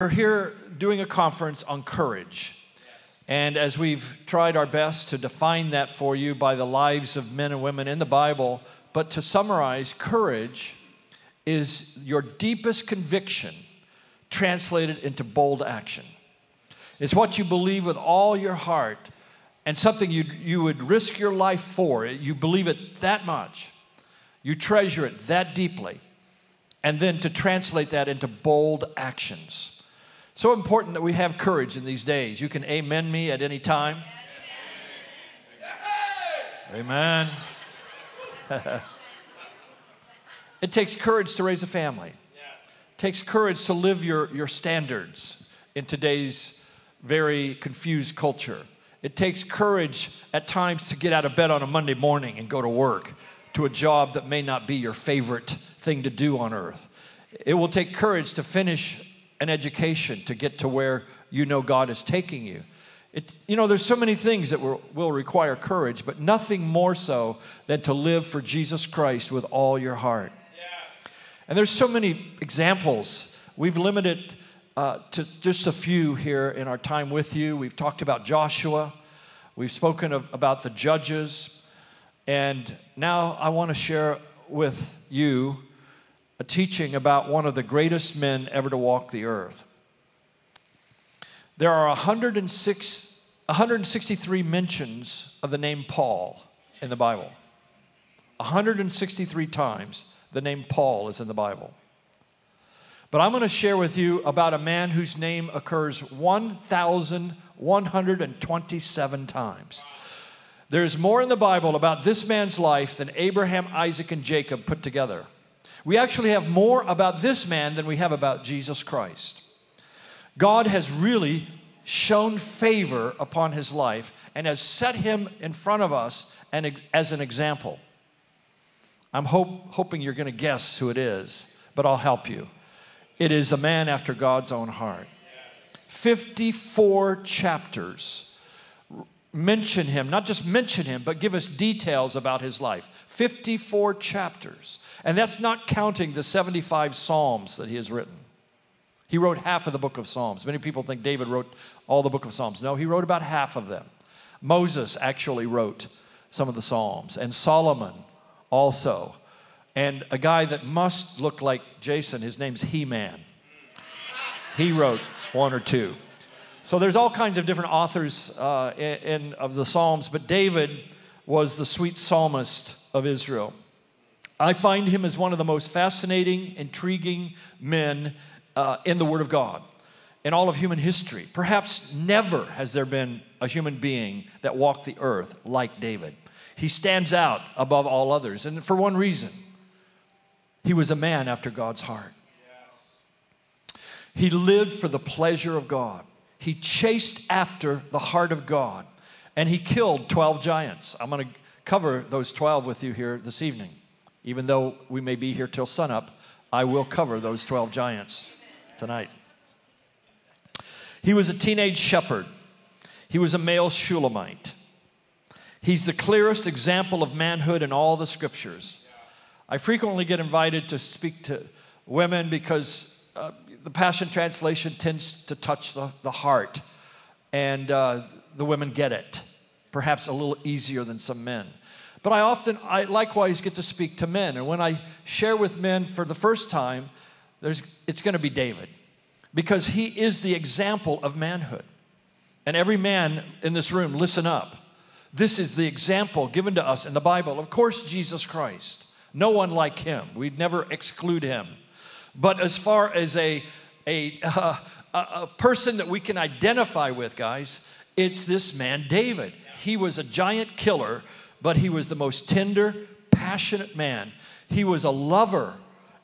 We're here doing a conference on courage. And as we've tried our best to define that for you by the lives of men and women in the Bible, but to summarize, courage is your deepest conviction translated into bold action. It's what you believe with all your heart and something you, you would risk your life for. You believe it that much, you treasure it that deeply, and then to translate that into bold actions. So important that we have courage in these days. You can amen me at any time. Amen. it takes courage to raise a family. It takes courage to live your, your standards in today's very confused culture. It takes courage at times to get out of bed on a Monday morning and go to work to a job that may not be your favorite thing to do on earth. It will take courage to finish an education to get to where you know God is taking you. It, you know, there's so many things that will, will require courage, but nothing more so than to live for Jesus Christ with all your heart. Yeah. And there's so many examples. We've limited uh, to just a few here in our time with you. We've talked about Joshua, we've spoken of, about the judges, and now I want to share with you a teaching about one of the greatest men ever to walk the earth. There are 106, 163 mentions of the name Paul in the Bible. 163 times the name Paul is in the Bible. But I'm going to share with you about a man whose name occurs 1,127 times. There's more in the Bible about this man's life than Abraham, Isaac, and Jacob put together. We actually have more about this man than we have about Jesus Christ. God has really shown favor upon his life and has set him in front of us and as an example. I'm hope, hoping you're going to guess who it is, but I'll help you. It is a man after God's own heart. 54 chapters mention him, not just mention him, but give us details about his life. 54 chapters. And that's not counting the 75 Psalms that he has written. He wrote half of the book of Psalms. Many people think David wrote all the book of Psalms. No, he wrote about half of them. Moses actually wrote some of the Psalms, and Solomon also. And a guy that must look like Jason, his name's He Man. He wrote one or two. So there's all kinds of different authors uh, in, in, of the Psalms, but David was the sweet psalmist of Israel. I find him as one of the most fascinating, intriguing men uh, in the Word of God in all of human history. Perhaps never has there been a human being that walked the earth like David. He stands out above all others, and for one reason he was a man after God's heart. He lived for the pleasure of God. He chased after the heart of God and he killed 12 giants. I'm going to cover those 12 with you here this evening. Even though we may be here till sunup, I will cover those 12 giants tonight. He was a teenage shepherd. He was a male Shulamite. He's the clearest example of manhood in all the scriptures. I frequently get invited to speak to women because uh, the Passion Translation tends to touch the, the heart, and uh, the women get it, perhaps a little easier than some men. But I often, I likewise get to speak to men, and when I share with men for the first time, there's, it's going to be David, because he is the example of manhood. And every man in this room, listen up. This is the example given to us in the Bible. Of course, Jesus Christ. No one like him. We'd never exclude him. But as far as a, a, uh, a person that we can identify with, guys, it's this man, David. He was a giant killer, but he was the most tender, passionate man. He was a lover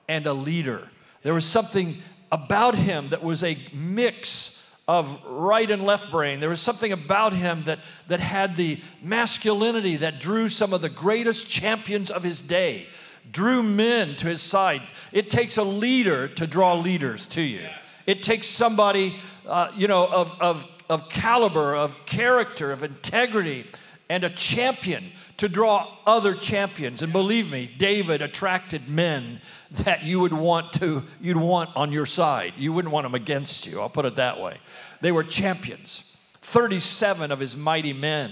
and a leader. There was something about him that was a mix of right and left brain. There was something about him that, that had the masculinity that drew some of the greatest champions of his day drew men to his side. It takes a leader to draw leaders to you. It takes somebody, uh, you know, of, of, of caliber, of character, of integrity, and a champion to draw other champions. And believe me, David attracted men that you would want to you'd want on your side. You wouldn't want them against you. I'll put it that way. They were champions. 37 of his mighty men.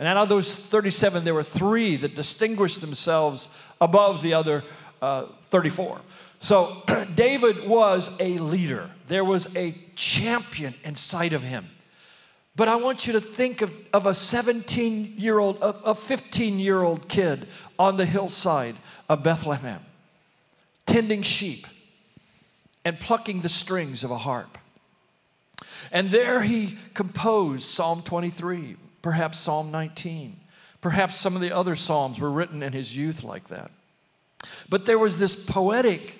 And out of those 37, there were three that distinguished themselves above the other uh, 34. So David was a leader. There was a champion inside of him. But I want you to think of, of a 17 year old, a 15 year old kid on the hillside of Bethlehem, tending sheep and plucking the strings of a harp. And there he composed Psalm 23, perhaps Psalm 19. Perhaps some of the other Psalms were written in his youth like that. But there was this poetic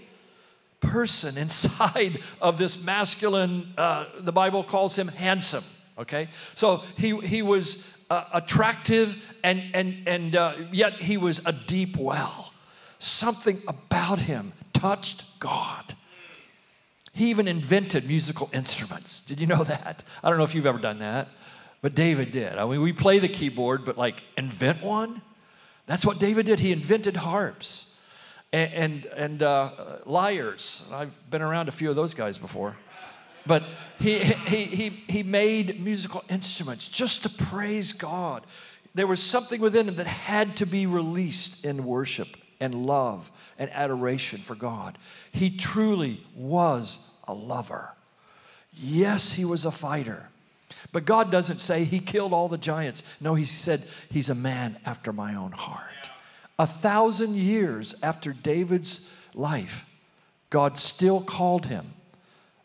person inside of this masculine, uh, the Bible calls him handsome, okay? So he, he was uh, attractive and, and, and uh, yet he was a deep well. Something about him touched God. He even invented musical instruments. Did you know that? I don't know if you've ever done that, but David did. I mean, we play the keyboard, but like invent one? That's what David did. He invented harps and, and, and uh, lyres. I've been around a few of those guys before. But he, he, he, he made musical instruments just to praise God. There was something within him that had to be released in worship and love and adoration for God. He truly was a lover. Yes, he was a fighter. But God doesn't say he killed all the giants. No, he said he's a man after my own heart. A thousand years after David's life, God still called him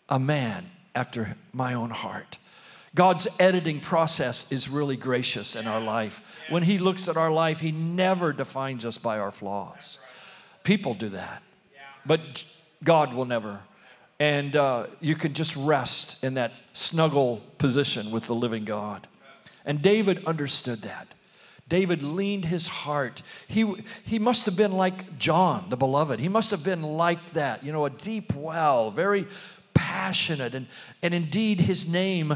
a man after my own heart. God's editing process is really gracious in our life. When He looks at our life, He never defines us by our flaws. People do that, but God will never. And uh, you can just rest in that snuggle position with the living God. And David understood that. David leaned his heart. He, he must have been like John, the beloved. He must have been like that, you know, a deep well, very passionate. And, and indeed, his name,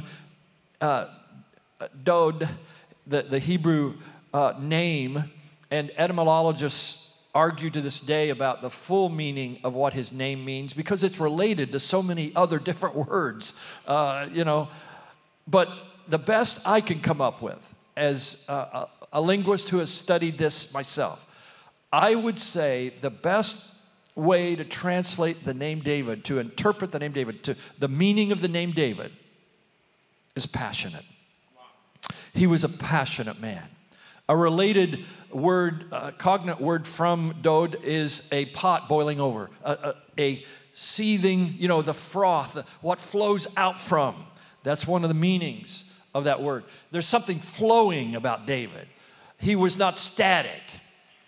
uh, Dod, the, the Hebrew uh, name, and etymologists argue to this day about the full meaning of what his name means because it's related to so many other different words, uh, you know. But the best I can come up with as a, a linguist who has studied this myself, I would say the best way to translate the name David, to interpret the name David, to the meaning of the name David is passionate. He was a passionate man. A related word, a cognate word from Dod is a pot boiling over, a, a, a seething, you know, the froth, what flows out from. That's one of the meanings of that word. There's something flowing about David he was not static.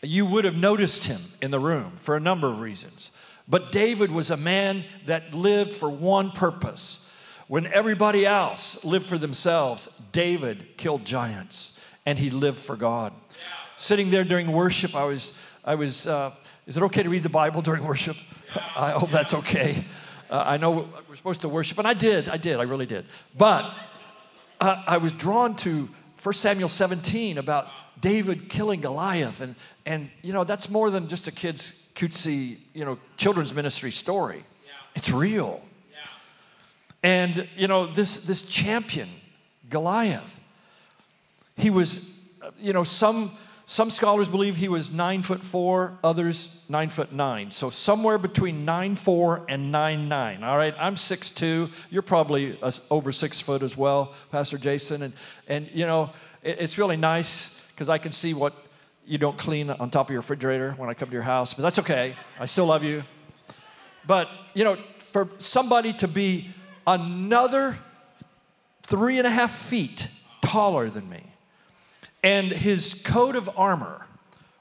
You would have noticed him in the room for a number of reasons. But David was a man that lived for one purpose. When everybody else lived for themselves, David killed giants and he lived for God. Yeah. Sitting there during worship, I was, I was uh, is it okay to read the Bible during worship? Yeah. I hope that's okay. Uh, I know we're supposed to worship, and I did, I did, I really did. But uh, I was drawn to 1 Samuel 17 about David killing Goliath. And, and you know, that's more than just a kid's cutesy, you know, children's ministry story. Yeah. It's real. Yeah. And, you know, this, this champion, Goliath, he was, you know, some, some scholars believe he was nine foot four, others nine foot nine. So somewhere between nine four and nine nine. All right, I'm six two. You're probably over six foot as well, Pastor Jason. And and you know, it's really nice because I can see what you don't clean on top of your refrigerator when I come to your house, but that's okay. I still love you. But, you know, for somebody to be another three and a half feet taller than me, and his coat of armor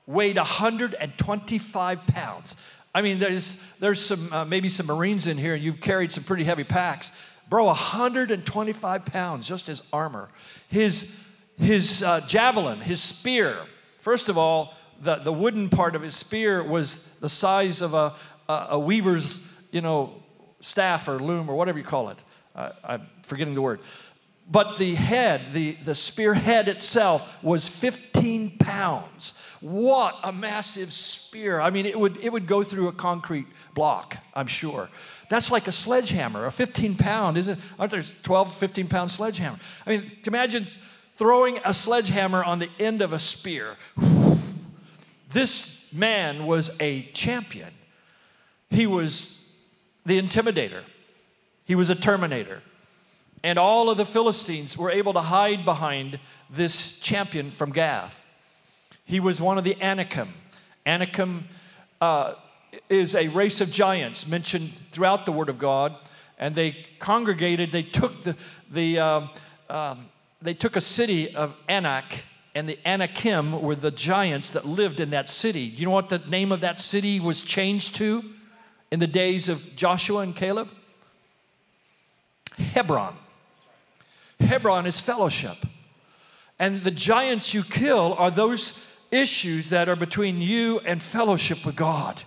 weighed 125 pounds. I mean, there's, there's some, uh, maybe some Marines in here, and you've carried some pretty heavy packs. Bro, 125 pounds, just his armor. His his uh, javelin, his spear. First of all, the, the wooden part of his spear was the size of a, a, a weaver's, you know, staff or loom or whatever you call it. Uh, I'm forgetting the word. But the head, the, the spear head itself, was 15 pounds. What a massive spear. I mean, it would, it would go through a concrete block, I'm sure. That's like a sledgehammer, a 15 pound, isn't it? Aren't there 12, 15 pound sledgehammer? I mean, imagine throwing a sledgehammer on the end of a spear. This man was a champion. He was the intimidator, he was a terminator. And all of the Philistines were able to hide behind this champion from Gath. He was one of the Anakim. Anakim uh, is a race of giants mentioned throughout the Word of God, and they congregated. They took the, the uh, um, they took a city of Anak, and the Anakim were the giants that lived in that city. Do you know what the name of that city was changed to in the days of Joshua and Caleb? Hebron. Hebron is fellowship. And the giants you kill are those issues that are between you and fellowship with God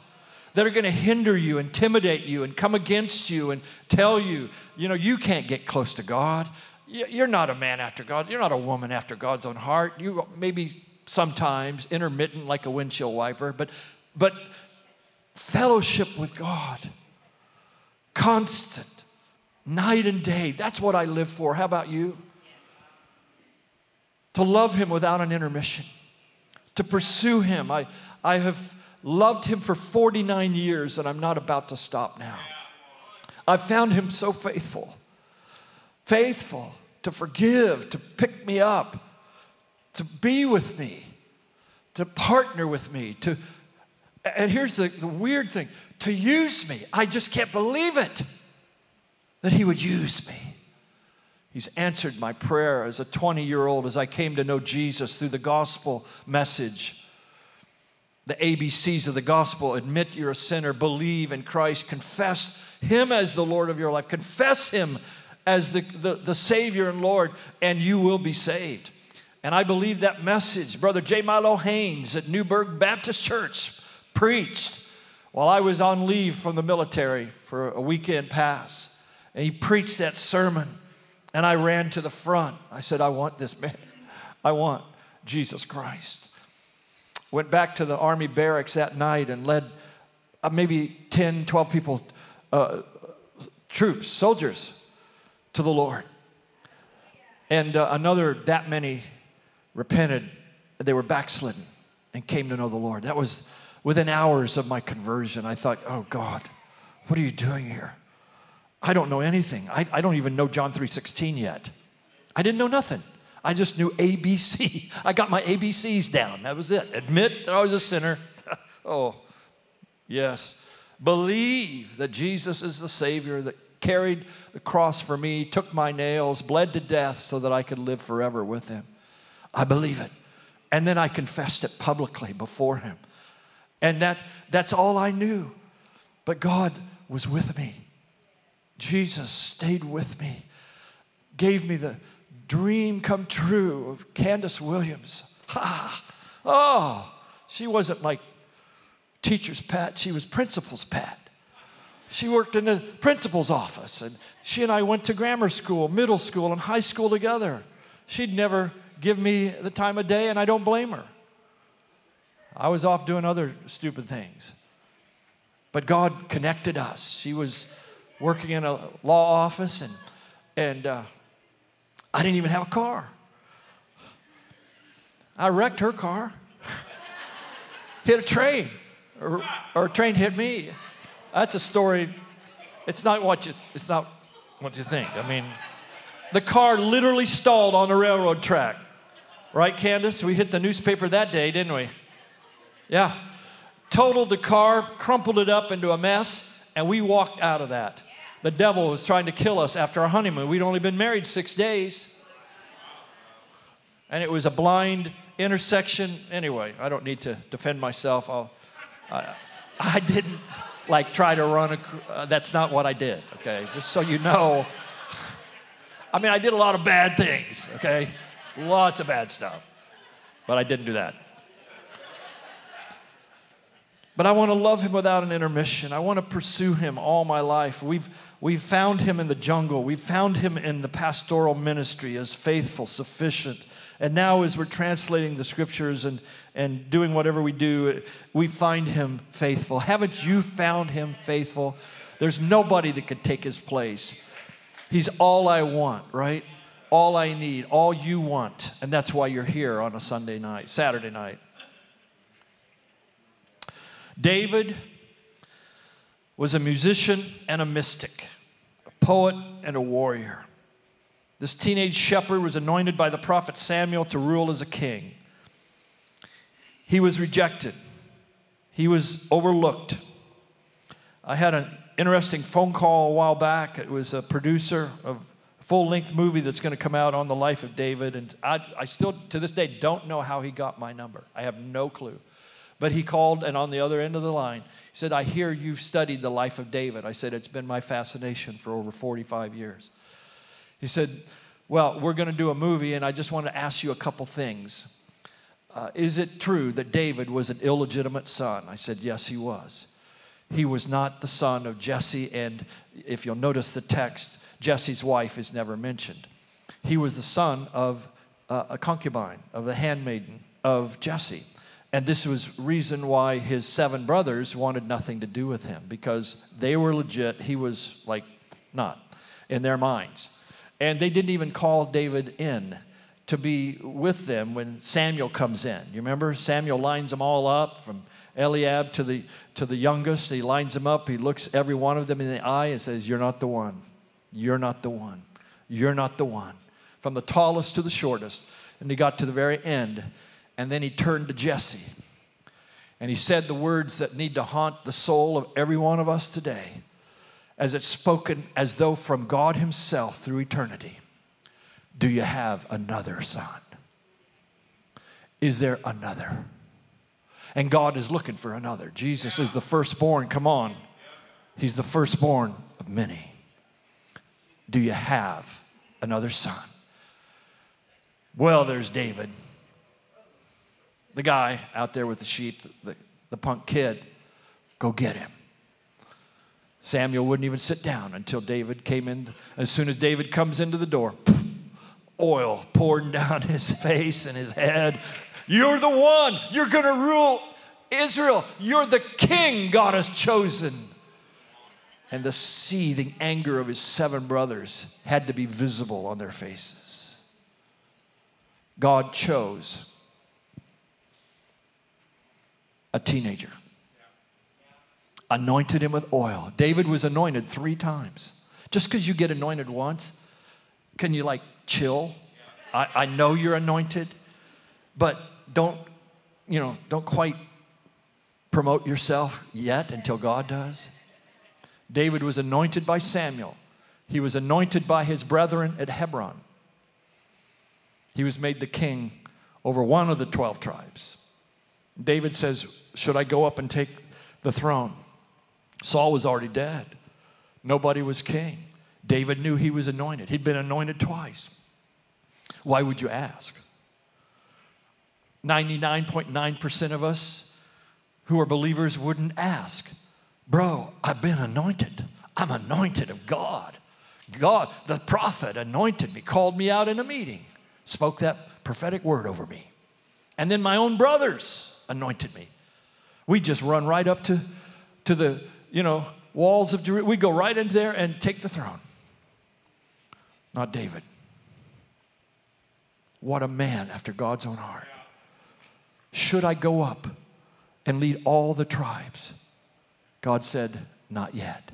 that are going to hinder you, intimidate you, and come against you and tell you, you know, you can't get close to God. You're not a man after God. You're not a woman after God's own heart. You maybe sometimes intermittent like a windshield wiper, but but fellowship with God, constant, night and day. That's what I live for. How about you? To love Him without an intermission, to pursue Him. I, I have loved Him for 49 years and I'm not about to stop now. I found Him so faithful, faithful to forgive, to pick me up, to be with me, to partner with me, to, and here's the, the weird thing to use me. I just can't believe it that He would use me. He's answered my prayer as a 20 year old as I came to know Jesus through the gospel message. The ABCs of the gospel admit you're a sinner, believe in Christ, confess Him as the Lord of your life, confess Him as the, the, the Savior and Lord, and you will be saved. And I believe that message, Brother J. Milo Haynes at Newburgh Baptist Church preached while I was on leave from the military for a weekend pass. And he preached that sermon, and I ran to the front. I said, I want this man. I want Jesus Christ. Went back to the Army barracks that night and led uh, maybe 10, 12 people, uh, troops, soldiers, to the Lord. And uh, another that many repented, they were backslidden and came to know the Lord. That was within hours of my conversion. I thought, oh God, what are you doing here? I don't know anything. I, I don't even know John 3.16 yet. I didn't know nothing. I just knew ABC. I got my ABCs down. That was it. Admit that I was a sinner. oh, yes. Believe that Jesus is the Savior that carried the cross for me, took my nails, bled to death so that I could live forever with him. I believe it. And then I confessed it publicly before him. And that, that's all I knew. But God was with me. Jesus stayed with me, gave me the dream come true of Candice Williams. Ha! Oh, she wasn't like teacher's pet, she was principal's pet. She worked in the principal's office, and she and I went to grammar school, middle school, and high school together. She'd never give me the time of day, and I don't blame her. I was off doing other stupid things. But God connected us. She was working in a law office, and, and uh, I didn't even have a car. I wrecked her car, hit a train, or, or a train hit me. That's a story. It's not what you. It's not what you think. I mean, the car literally stalled on the railroad track, right, Candice? We hit the newspaper that day, didn't we? Yeah. Totaled the car, crumpled it up into a mess, and we walked out of that. The devil was trying to kill us after our honeymoon. We'd only been married six days. And it was a blind intersection. Anyway, I don't need to defend myself. I'll, I, I didn't like try to run a, uh, that's not what I did, okay? Just so you know. I mean, I did a lot of bad things, okay? Lots of bad stuff. But I didn't do that. But I want to love him without an intermission. I want to pursue him all my life. We've, we've found him in the jungle. We've found him in the pastoral ministry as faithful, sufficient. And now, as we're translating the scriptures and, and doing whatever we do, we find him faithful. Haven't you found him faithful? There's nobody that could take his place. He's all I want, right? All I need, all you want. And that's why you're here on a Sunday night, Saturday night. David was a musician and a mystic, a poet and a warrior. This teenage shepherd was anointed by the prophet Samuel to rule as a king. He was rejected, he was overlooked. I had an interesting phone call a while back. It was a producer of a full length movie that's going to come out on the life of David. And I, I still, to this day, don't know how he got my number. I have no clue. But he called, and on the other end of the line, he said, I hear you've studied the life of David. I said, It's been my fascination for over 45 years. He said, Well, we're going to do a movie, and I just want to ask you a couple things. Uh, is it true that David was an illegitimate son? I said, Yes, he was. He was not the son of Jesse, and if you'll notice the text, Jesse's wife is never mentioned. He was the son of uh, a concubine, of the handmaiden of Jesse. And this was reason why his seven brothers wanted nothing to do with him because they were legit. He was like not in their minds. And they didn't even call David in to be with them when Samuel comes in. You remember? Samuel lines them all up from Eliab to the, to the youngest. He lines them up. He looks every one of them in the eye and says, You're not the one. You're not the one. You're not the one. From the tallest to the shortest. And he got to the very end and then he turned to Jesse. And he said the words that need to haunt the soul of every one of us today, as it's spoken as though from God Himself through eternity. Do you have another son? Is there another? And God is looking for another. Jesus is the firstborn. Come on. He's the firstborn of many. Do you have another son? Well, there's David the guy out there with the sheep, the, the punk kid, go get him. Samuel wouldn't even sit down until David came in. As soon as David comes into the door, oil pouring down his face and his head. You're the one. You're going to rule Israel. You're the king God has chosen. And the seething anger of his seven brothers had to be visible on their faces. God chose a teenager. Anointed him with oil. David was anointed three times. Just because you get anointed once, can you like chill? I, I know you're anointed, but don't, you know, don't quite promote yourself yet until God does. David was anointed by Samuel. He was anointed by his brethren at Hebron. He was made the king over one of the 12 tribes. David says, Should I go up and take the throne? Saul was already dead. Nobody was king. David knew he was anointed. He'd been anointed twice. Why would you ask? 99.9% of us who are believers wouldn't ask, Bro, I've been anointed. I'm anointed of God. God, the prophet, anointed me, called me out in a meeting, spoke that prophetic word over me. And then my own brothers anointed me. We just run right up to, to the, you know, walls of Jerusalem. We go right into there and take the throne. Not David. What a man after God's own heart. Should I go up and lead all the tribes? God said, Not yet.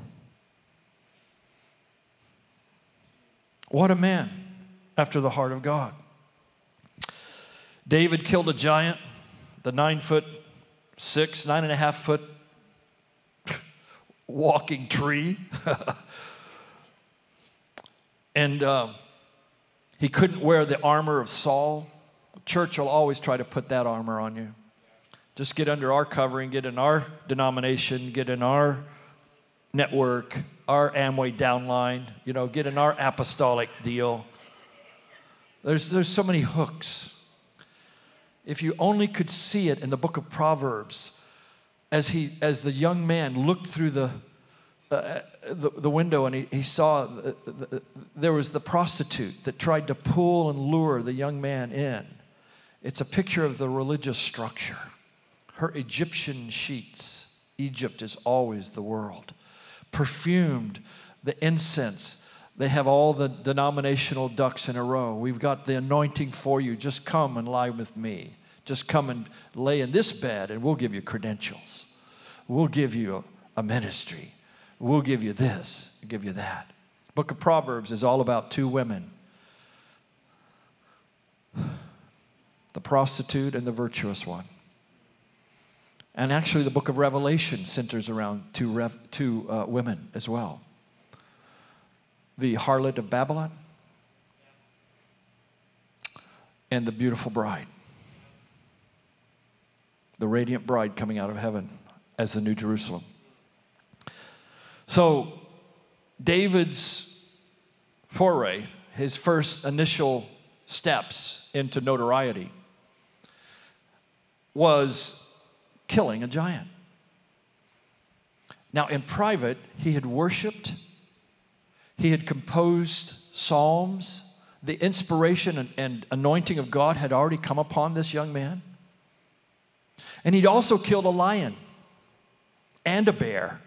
What a man after the heart of God. David killed a giant the nine foot six, nine and a half foot walking tree. and uh, he couldn't wear the armor of Saul. Church will always try to put that armor on you. Just get under our covering, get in our denomination, get in our network, our Amway downline, you know, get in our apostolic deal. There's, there's so many hooks if you only could see it in the book of Proverbs, as, he, as the young man looked through the, uh, the, the, window and he, he saw the, the, there was the prostitute that tried to pull and lure the young man in. It's a picture of the religious structure. Her Egyptian sheets, Egypt is always the world, perfumed, the incense. They have all the denominational ducks in a row. We've got the anointing for you. Just come and lie with me. Just come and lay in this bed, and we'll give you credentials. We'll give you a, a ministry. We'll give you this, we'll give you that. Book of Proverbs is all about two women the prostitute and the virtuous one. And actually, the book of Revelation centers around two, rev- two uh, women as well the harlot of Babylon and the beautiful bride the radiant bride coming out of heaven as the New Jerusalem. So, David's foray, his first initial steps into notoriety, was killing a giant. Now, in private, he had worshiped, he had composed psalms. The inspiration and, and anointing of God had already come upon this young man. And he'd also killed a lion and a bear.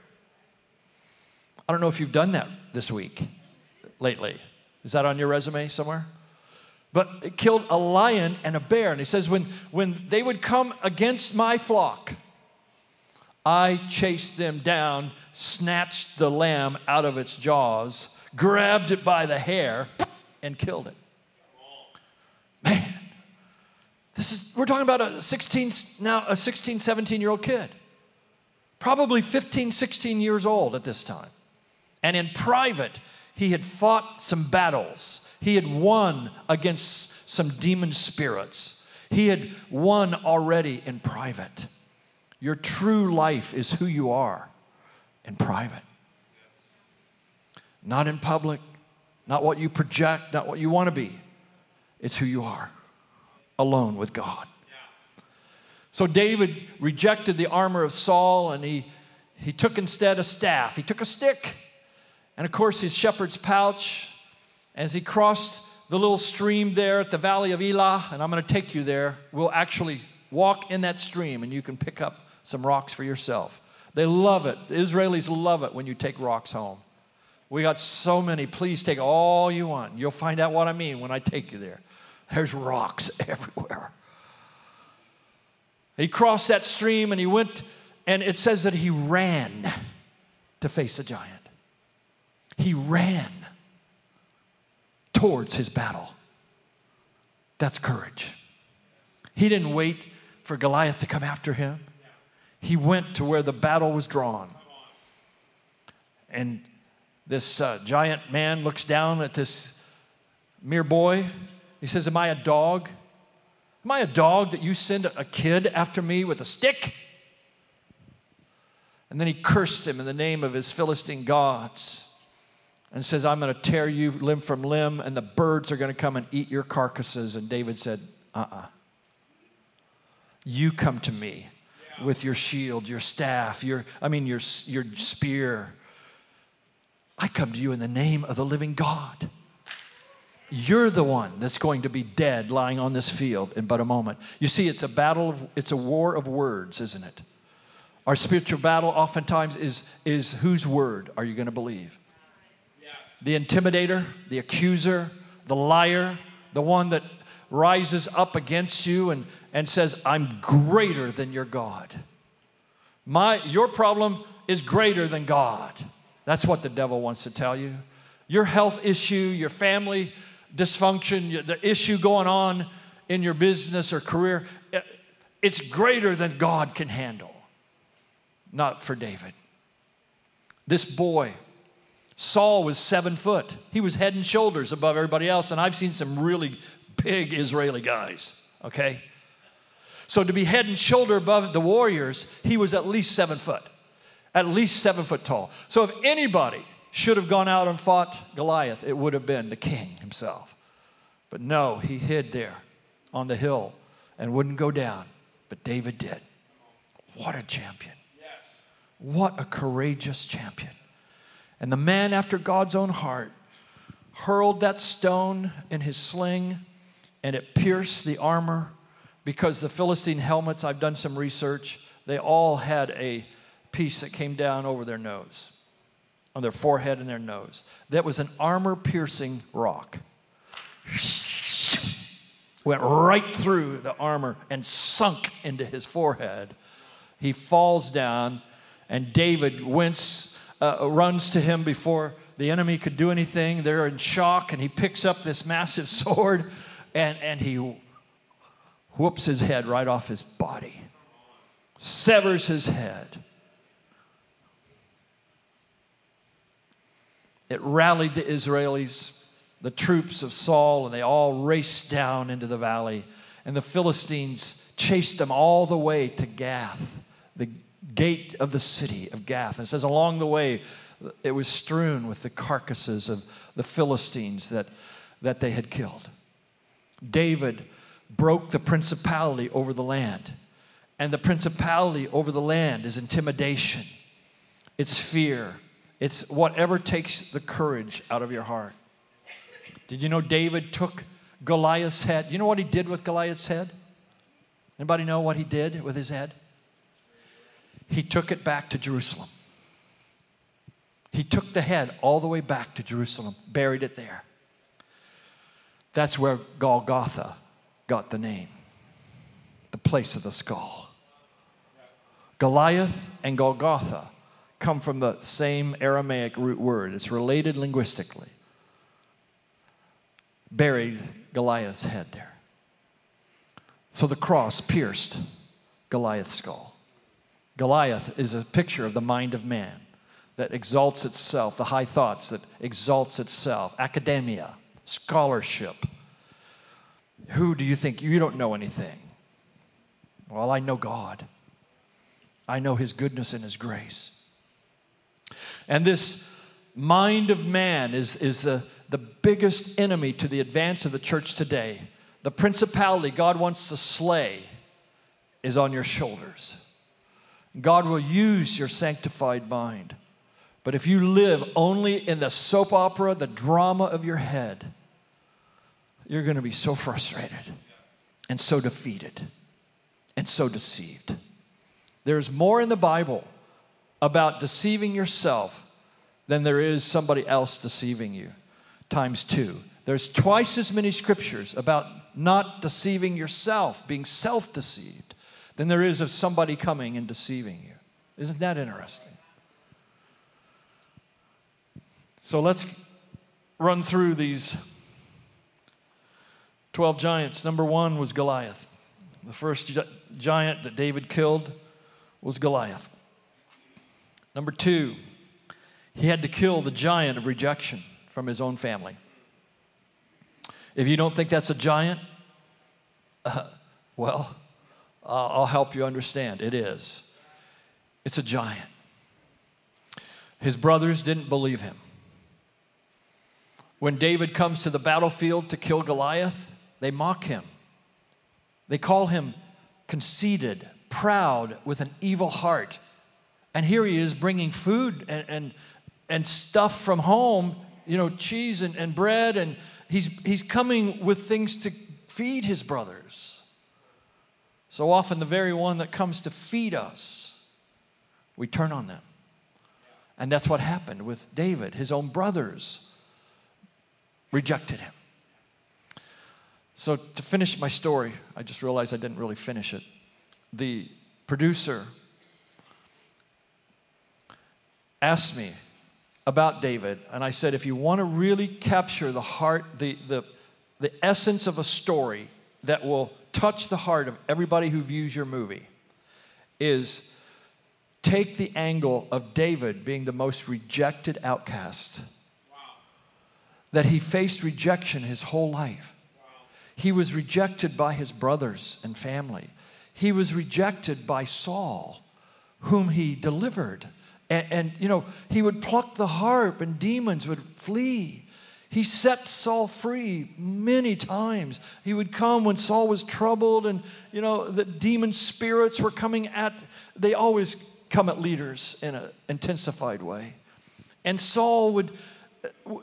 I don't know if you've done that this week, lately. Is that on your resume somewhere? But it killed a lion and a bear. And he says, when, when they would come against my flock, I chased them down, snatched the lamb out of its jaws, grabbed it by the hair, and killed it. Man, this is, we're talking about a 16, now a 16, 17 year old kid. Probably 15, 16 years old at this time. And in private, he had fought some battles. He had won against some demon spirits. He had won already in private. Your true life is who you are in private, not in public, not what you project, not what you want to be. It's who you are alone with God. So David rejected the armor of Saul and he, he took instead a staff. He took a stick and, of course, his shepherd's pouch as he crossed the little stream there at the valley of Elah. And I'm going to take you there. We'll actually walk in that stream and you can pick up some rocks for yourself. They love it. The Israelis love it when you take rocks home. We got so many. Please take all you want. You'll find out what I mean when I take you there. There's rocks everywhere. He crossed that stream and he went, and it says that he ran to face the giant. He ran towards his battle. That's courage. He didn't wait for Goliath to come after him. He went to where the battle was drawn. And this uh, giant man looks down at this mere boy he says, Am I a dog? Am I a dog that you send a kid after me with a stick? And then he cursed him in the name of his Philistine gods and says, I'm going to tear you limb from limb, and the birds are going to come and eat your carcasses. And David said, Uh uh-uh. uh You come to me with your shield, your staff, your, I mean, your, your spear. I come to you in the name of the living God. You're the one that's going to be dead lying on this field in but a moment. You see, it's a battle, of, it's a war of words, isn't it? Our spiritual battle oftentimes is, is whose word are you going to believe? Yes. The intimidator, the accuser, the liar, the one that rises up against you and, and says, I'm greater than your God. My, your problem is greater than God. That's what the devil wants to tell you. Your health issue, your family dysfunction, the issue going on in your business or career, eh, it's greater than God can handle. Not for David. This boy, Saul was seven foot. He was head and shoulders above everybody else, and I've seen some really big Israeli guys, okay? So to be head and shoulder above the warriors, he was at least seven foot, at least seven foot tall. So if anybody should have gone out and fought Goliath, it would have been the king himself. But no, he hid there on the hill and wouldn't go down. But David did. What a champion. What a courageous champion. And the man after God's own heart hurled that stone in his sling and it pierced the armor because the Philistine helmets, I've done some research, they all had a piece that came down over their nose, on their forehead and their nose. That was an armor piercing rock. Went right through the armor and sunk into his forehead. He falls down, and David wince, uh, runs to him before the enemy could do anything. They're in shock, and he picks up this massive sword and, and he whoops his head right off his body, severs his head. It rallied the Israelis, the troops of Saul, and they all raced down into the valley. And the Philistines chased them all the way to Gath, the gate of the city of Gath. And it says, along the way, it was strewn with the carcasses of the Philistines that, that they had killed. David broke the principality over the land. And the principality over the land is intimidation, it's fear, it's whatever takes the courage out of your heart. Did you know David took Goliath's head? You know what he did with Goliath's head? Anybody know what he did with his head? He took it back to Jerusalem. He took the head all the way back to Jerusalem, buried it there. That's where Golgotha got the name, the place of the skull. Goliath and Golgotha come from the same Aramaic root word, it's related linguistically. Buried Goliath's head there. So the cross pierced Goliath's skull. Goliath is a picture of the mind of man that exalts itself, the high thoughts that exalts itself, academia scholarship. Who do you think? You don't know anything. Well, I know God. I know His goodness and His grace. And this mind of man is, is the, the biggest enemy to the advance of the church today. The principality God wants to slay is on your shoulders. God will use your sanctified mind. But if you live only in the soap opera, the drama of your head, you're going to be so frustrated and so defeated and so deceived. There's more in the Bible about deceiving yourself than there is somebody else deceiving you, times two. There's twice as many scriptures about not deceiving yourself, being self deceived, than there is of somebody coming and deceiving you. Isn't that interesting? So let's run through these 12 giants. Number one was Goliath. The first gi- giant that David killed was Goliath. Number two, he had to kill the giant of rejection from his own family. If you don't think that's a giant, uh, well, I'll help you understand. It is. It's a giant. His brothers didn't believe him. When David comes to the battlefield to kill Goliath, they mock him. They call him conceited, proud, with an evil heart. And here he is bringing food and, and, and stuff from home, you know, cheese and, and bread, and he's, he's coming with things to feed his brothers. So often, the very one that comes to feed us, we turn on them. And that's what happened with David. His own brothers rejected him. So, to finish my story, I just realized I didn't really finish it. The producer asked me about David, and I said, if you want to really capture the heart, the, the, the essence of a story that will touch the heart of everybody who views your movie, is take the angle of David being the most rejected outcast that he faced rejection his whole life. He was rejected by his brothers and family. He was rejected by Saul, whom he delivered. And, and, you know, he would pluck the harp and demons would flee. He set Saul free many times. He would come when Saul was troubled and, you know, the demon spirits were coming at, they always come at leaders in an intensified way. And Saul would,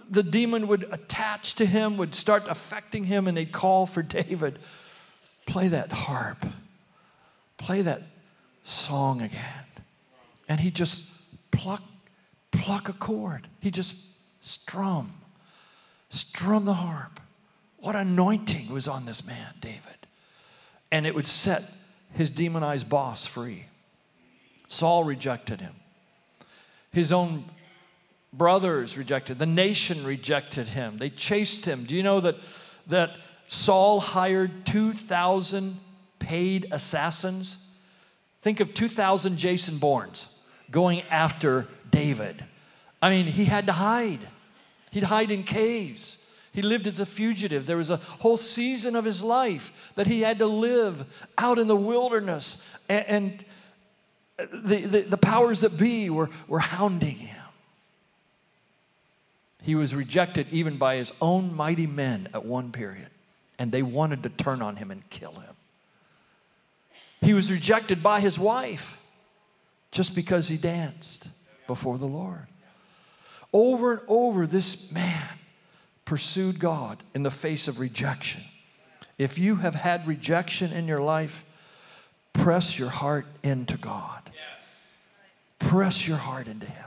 the demon would attach to him, would start affecting him, and they'd call for David, play that harp, play that song again. And he just pluck, pluck a chord. He just strum, strum the harp. What anointing was on this man, David. And it would set his demonized boss free. Saul rejected him. His own brothers rejected. The nation rejected him. They chased him. Do you know that, that Saul hired 2,000 paid assassins? Think of 2,000 Jason Bournes going after David. I mean, he had to hide. He'd hide in caves. He lived as a fugitive. There was a whole season of his life that he had to live out in the wilderness. And, the, the, the powers that be were, were hounding him. He was rejected even by his own mighty men at one period, and they wanted to turn on him and kill him. He was rejected by his wife just because he danced before the Lord. Over and over, this man pursued God in the face of rejection. If you have had rejection in your life, press your heart into God. Press your heart into Him.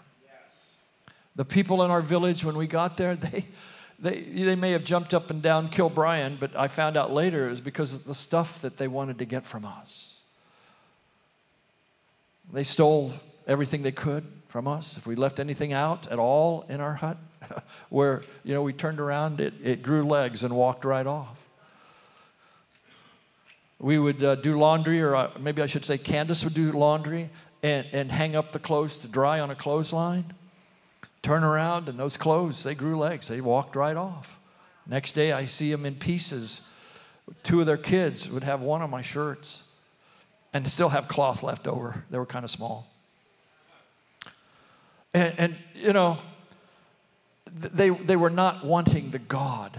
The people in our village, when we got there, they, they, they may have jumped up and down, killed Brian, but I found out later it was because of the stuff that they wanted to get from us. They stole everything they could from us. If we left anything out at all in our hut, where you know we turned around, it, it grew legs and walked right off. We would uh, do laundry, or uh, maybe I should say, Candice would do laundry and, and hang up the clothes to dry on a clothesline turn around and those clothes, they grew legs. They walked right off. Next day, I see them in pieces. Two of their kids would have one of my shirts and still have cloth left over. They were kind of small. And, and, you know, they, they were not wanting the God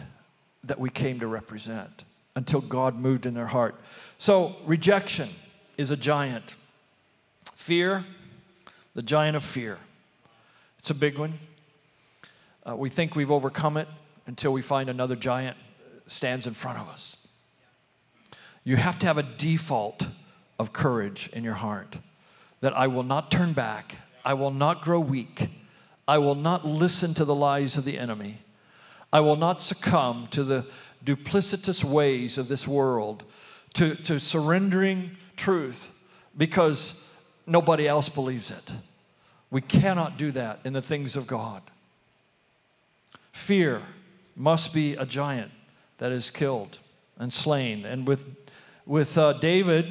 that we came to represent until God moved in their heart. So, rejection is a giant. Fear, the giant of fear. It's a big one. Uh, we think we've overcome it until we find another giant stands in front of us. You have to have a default of courage in your heart that I will not turn back, I will not grow weak, I will not listen to the lies of the enemy, I will not succumb to the duplicitous ways of this world, to, to surrendering truth because nobody else believes it. We cannot do that in the things of God. Fear must be a giant that is killed and slain. And with, with uh, David,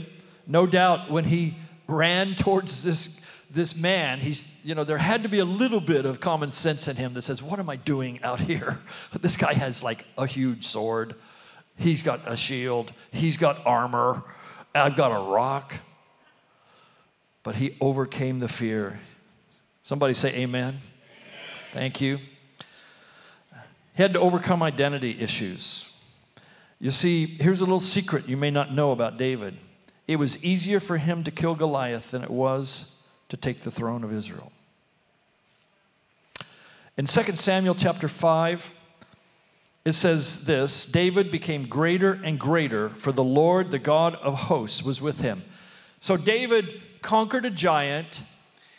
no doubt when he ran towards this, this man, he's, you know, there had to be a little bit of common sense in him that says, What am I doing out here? This guy has like a huge sword, he's got a shield, he's got armor, I've got a rock. But he overcame the fear. Somebody say amen. amen. Thank you. He had to overcome identity issues. You see, here's a little secret you may not know about David. It was easier for him to kill Goliath than it was to take the throne of Israel. In 2 Samuel chapter 5, it says this David became greater and greater, for the Lord, the God of hosts, was with him. So David conquered a giant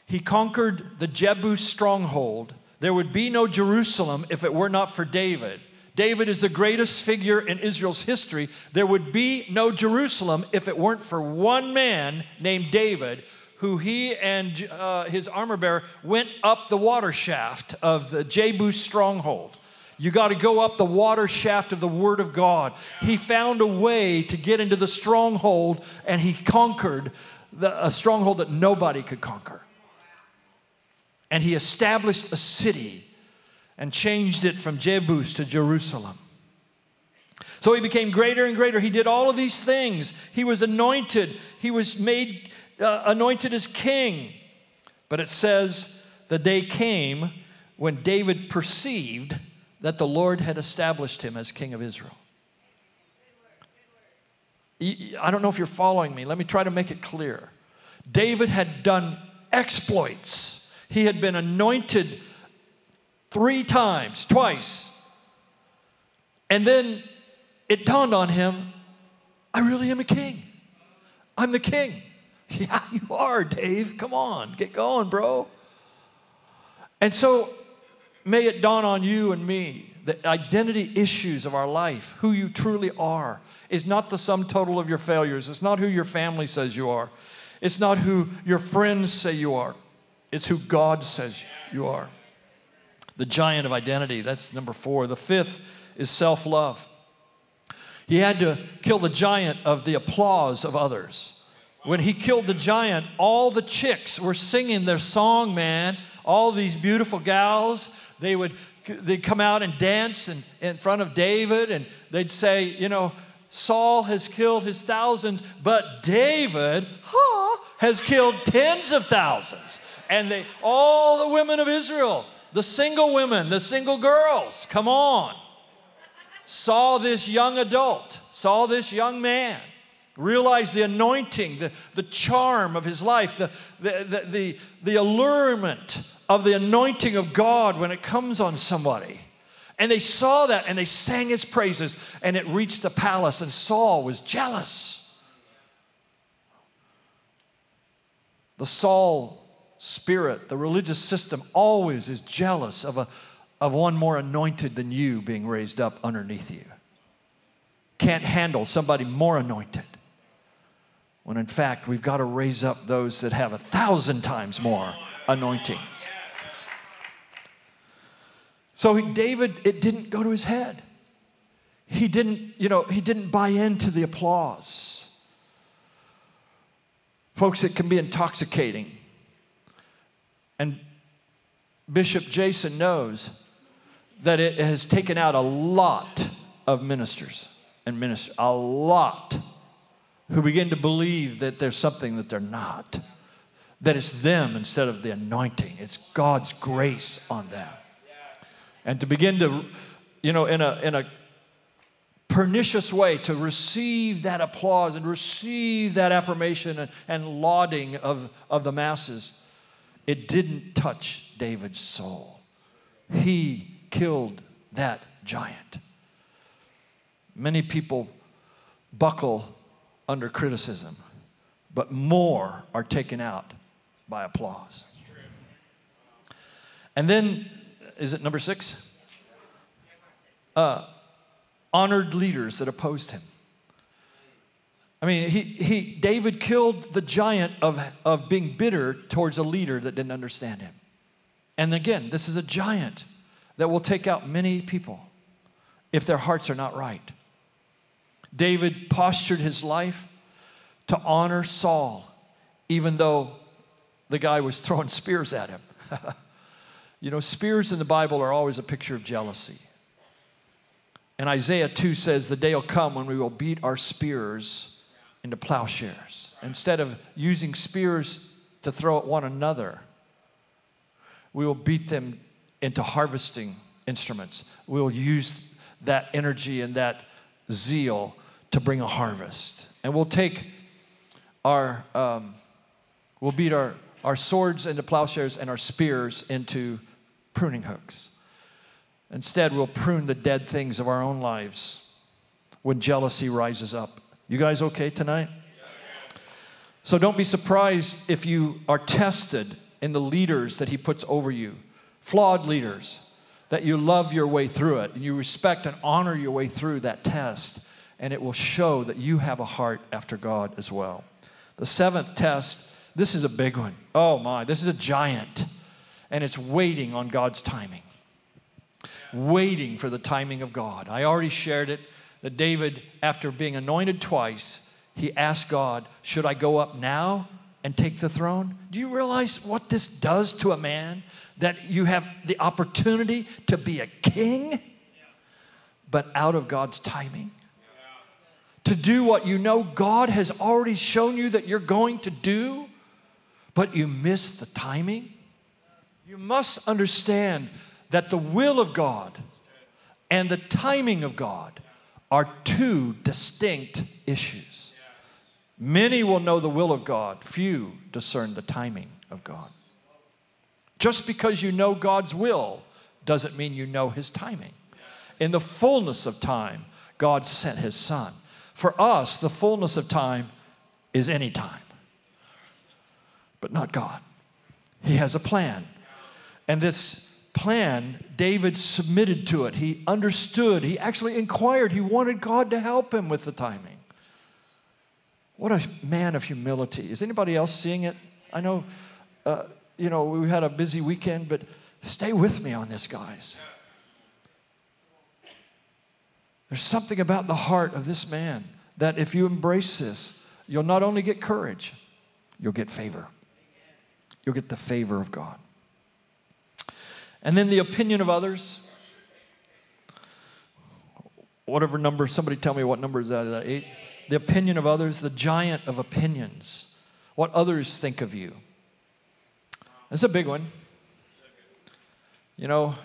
he conquered the Jebus stronghold. There would be no Jerusalem if it were not for David. David is the greatest figure in Israel's history. There would be no Jerusalem if it weren't for one man named David, who he and uh, his armor bearer went up the water shaft of the Jebus stronghold. You got to go up the water shaft of the Word of God. He found a way to get into the stronghold and he conquered the, a stronghold that nobody could conquer and he established a city and changed it from Jebus to Jerusalem. So he became greater and greater. He did all of these things. He was anointed. He was made uh, anointed as king. But it says the day came when David perceived that the Lord had established him as king of Israel. I don't know if you're following me. Let me try to make it clear. David had done exploits. He had been anointed three times, twice. And then it dawned on him I really am a king. I'm the king. Yeah, you are, Dave. Come on, get going, bro. And so may it dawn on you and me the identity issues of our life, who you truly are, is not the sum total of your failures. It's not who your family says you are. It's not who your friends say you are. It's who God says you are. The giant of identity, that's number four. The fifth is self love. He had to kill the giant of the applause of others. When he killed the giant, all the chicks were singing their song, man. All these beautiful gals, they would they'd come out and dance in, in front of David, and they'd say, you know, Saul has killed his thousands, but David huh, has killed tens of thousands. And they, all the women of Israel, the single women, the single girls, come on, saw this young adult, saw this young man, realized the anointing, the, the charm of his life, the, the, the, the, the allurement of the anointing of God when it comes on somebody. And they saw that and they sang his praises, and it reached the palace, and Saul was jealous. The Saul spirit, the religious system, always is jealous of, a, of one more anointed than you being raised up underneath you. Can't handle somebody more anointed. When in fact, we've got to raise up those that have a thousand times more anointing. So he, David, it didn't go to his head. He didn't, you know, he didn't buy into the applause. Folks, it can be intoxicating. And Bishop Jason knows that it has taken out a lot of ministers and ministers, a lot who begin to believe that there's something that they're not, that it's them instead of the anointing. It's God's grace on them and to begin to, you know, in a, in a pernicious way, to receive that applause and receive that affirmation and, and lauding of, of the masses, it didn't touch David's soul. He killed that giant. Many people buckle under criticism, but more are taken out by applause. And then is it number six? Uh, honored leaders that opposed him. I mean, he, he, David killed the giant of, of being bitter towards a leader that didn't understand him. And again, this is a giant that will take out many people if their hearts are not right. David postured his life to honor Saul, even though the guy was throwing spears at him. You know, spears in the Bible are always a picture of jealousy. And Isaiah 2 says, The day will come when we will beat our spears into plowshares. Instead of using spears to throw at one another, we will beat them into harvesting instruments. We will use that energy and that zeal to bring a harvest. And we'll take our, um, we'll beat our, our swords into plowshares and our spears into pruning hooks. Instead, we'll prune the dead things of our own lives when jealousy rises up. You guys okay tonight? So don't be surprised if you are tested in the leaders that he puts over you, flawed leaders, that you love your way through it and you respect and honor your way through that test, and it will show that you have a heart after God as well. The seventh test, this is a big one. Oh my, this is a giant and it's waiting on God's timing. Waiting for the timing of God. I already shared it that David, after being anointed twice, he asked God, Should I go up now and take the throne? Do you realize what this does to a man? That you have the opportunity to be a king, but out of God's timing? To do what you know God has already shown you that you're going to do, but you miss the timing? You must understand that the will of God and the timing of God are two distinct issues. Many will know the will of God, few discern the timing of God. Just because you know God's will doesn't mean you know His timing. In the fullness of time, God sent His Son. For us, the fullness of time is any time, but not God. He has a plan. And this plan, David submitted to it. He understood. He actually inquired. He wanted God to help him with the timing. What a man of humility. Is anybody else seeing it? I know, uh, you know, we had a busy weekend, but stay with me on this, guys. There's something about the heart of this man that if you embrace this, you'll not only get courage, you'll get favor. You'll get the favor of God. And then the opinion of others. Whatever number, somebody tell me what number is that? Is that eight? The opinion of others, the giant of opinions. What others think of you. That's a big one. You know,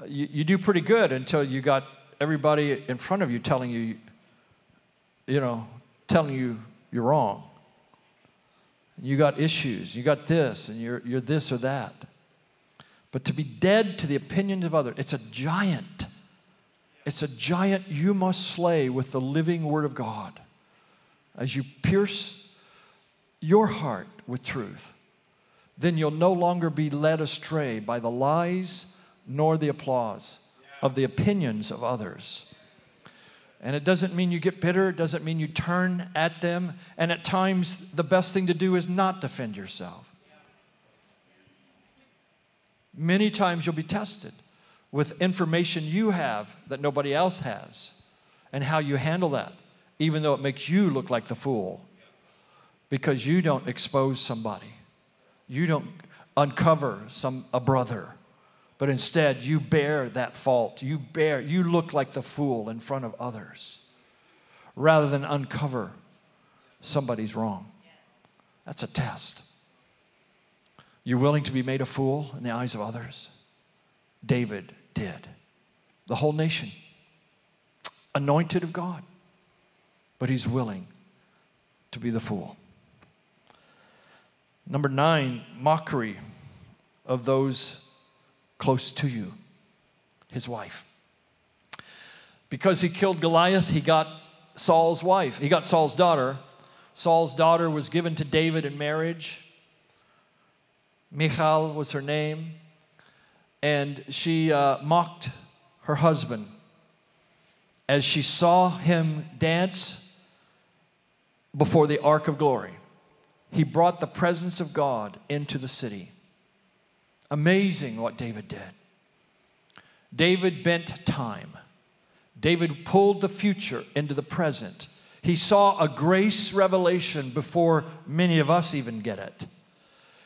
uh, you, you do pretty good until you got everybody in front of you telling you, you know, telling you you're wrong. You got issues, you got this, and you're, you're this or that. But to be dead to the opinions of others, it's a giant. It's a giant you must slay with the living word of God as you pierce your heart with truth. Then you'll no longer be led astray by the lies nor the applause of the opinions of others. And it doesn't mean you get bitter, it doesn't mean you turn at them. And at times, the best thing to do is not defend yourself. Many times you'll be tested with information you have that nobody else has and how you handle that, even though it makes you look like the fool because you don't expose somebody. You don't uncover some a brother but instead you bear that fault. You bear, you look like the fool in front of others rather than uncover somebody's wrong. That's a test. You're willing to be made a fool in the eyes of others? David did. The whole nation, anointed of God, but he's willing to be the fool. Number nine, mockery of those close to you, his wife. Because he killed Goliath, he got Saul's wife, he got Saul's daughter. Saul's daughter was given to David in marriage. Michal was her name. And she uh, mocked her husband as she saw him dance before the ark of glory. He brought the presence of God into the city. Amazing what David did. David bent time. David pulled the future into the present. He saw a grace revelation before many of us even get it.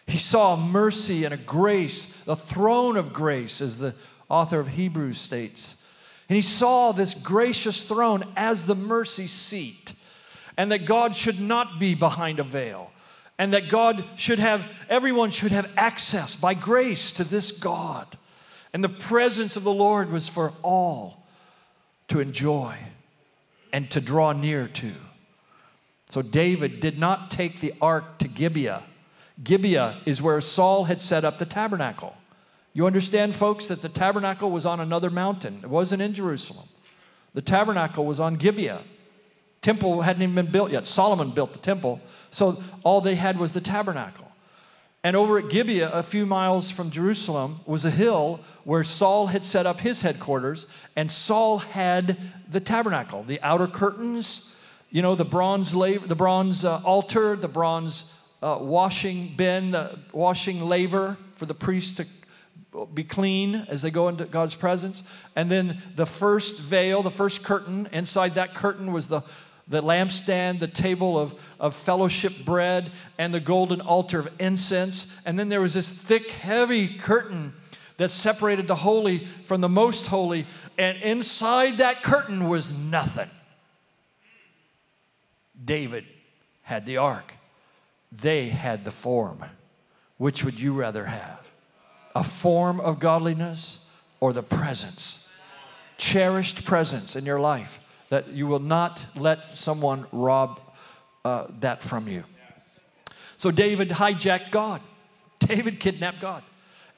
He saw mercy and a grace, the throne of grace, as the author of Hebrews states. And he saw this gracious throne as the mercy seat, and that God should not be behind a veil and that God should have, everyone should have access by grace to this God. And the presence of the Lord was for all to enjoy and to draw near to. So David did not take the ark to Gibeah. Gibeah is where Saul had set up the tabernacle. You understand, folks, that the tabernacle was on another mountain, it wasn't in Jerusalem. The tabernacle was on Gibeah. Temple hadn't even been built yet. Solomon built the temple, so all they had was the tabernacle. And over at Gibeah, a few miles from Jerusalem, was a hill where Saul had set up his headquarters, and Saul had the tabernacle, the outer curtains, you know, the bronze, laver, the bronze uh, altar, the bronze uh, washing bin, the washing laver for the priest to be clean as they go into God's presence. And then the first veil, the first curtain, inside that curtain was the the lampstand, the table of, of fellowship bread, and the golden altar of incense. And then there was this thick, heavy curtain that separated the holy from the most holy. And inside that curtain was nothing. David had the ark, they had the form. Which would you rather have? A form of godliness or the presence? Cherished presence in your life that you will not let someone rob uh, that from you. So David hijacked God. David kidnapped God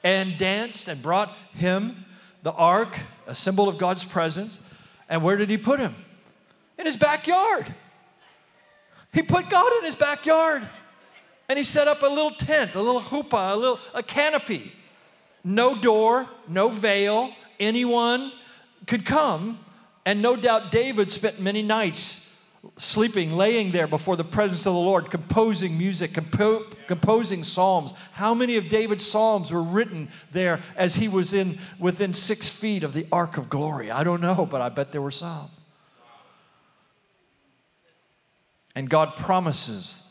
and danced and brought him the ark, a symbol of God's presence. And where did he put him? In his backyard. He put God in his backyard. And he set up a little tent, a little chuppah, a little a canopy. No door, no veil. Anyone could come. And no doubt David spent many nights sleeping, laying there before the presence of the Lord, composing music, compo- composing psalms. How many of David's psalms were written there as he was in within six feet of the ark of glory? I don't know, but I bet there were some. And God promises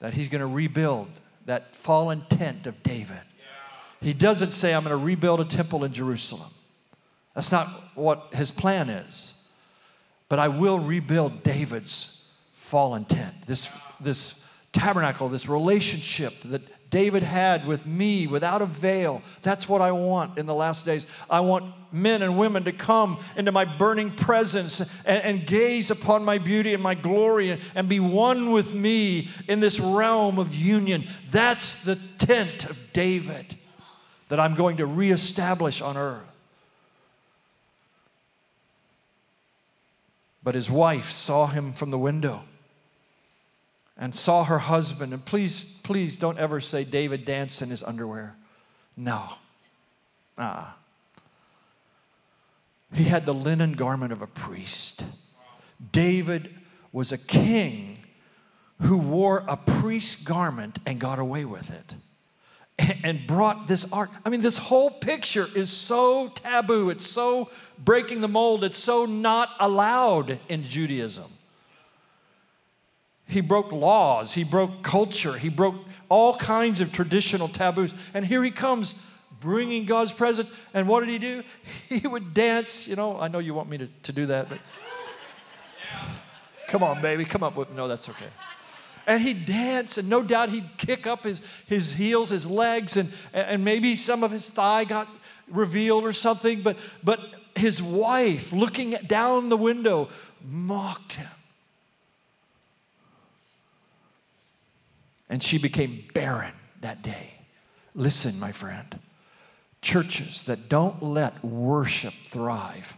that He's going to rebuild that fallen tent of David. He doesn't say, I'm going to rebuild a temple in Jerusalem. That's not what His plan is. But I will rebuild David's fallen tent, this, this tabernacle, this relationship that David had with me without a veil. That's what I want in the last days. I want men and women to come into my burning presence and, and gaze upon my beauty and my glory and, and be one with me in this realm of union. That's the tent of David that I'm going to reestablish on earth. But his wife saw him from the window and saw her husband. And please, please don't ever say David danced in his underwear. No. Ah. He had the linen garment of a priest. David was a king who wore a priest's garment and got away with it and brought this ark. I mean, this whole picture is so taboo. It's so breaking the mold. It's so not allowed in Judaism. He broke laws, he broke culture, he broke all kinds of traditional taboos. And here he comes bringing God's presence. And what did he do? He would dance. You know, I know you want me to, to do that, but come on, baby, come up with. No, that's okay. And he'd dance, and no doubt he'd kick up his, his heels, his legs, and, and maybe some of his thigh got revealed or something. But, but his wife, looking down the window, mocked him. And she became barren that day. Listen, my friend, churches that don't let worship thrive